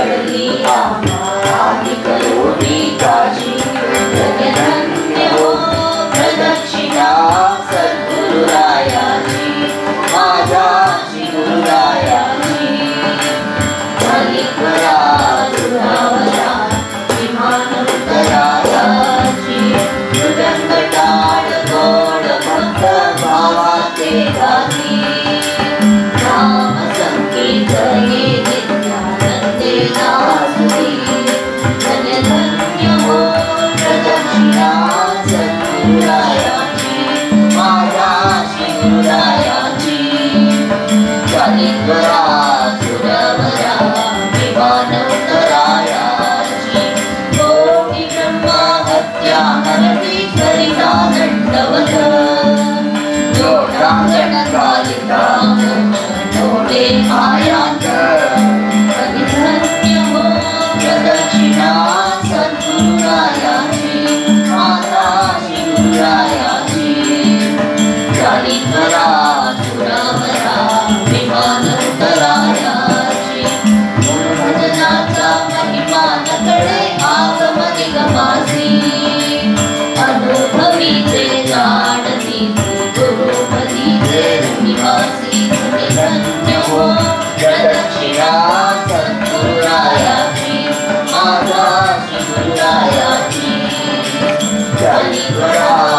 Hallelujah. Jodangan Kalika, Jodin Yeah.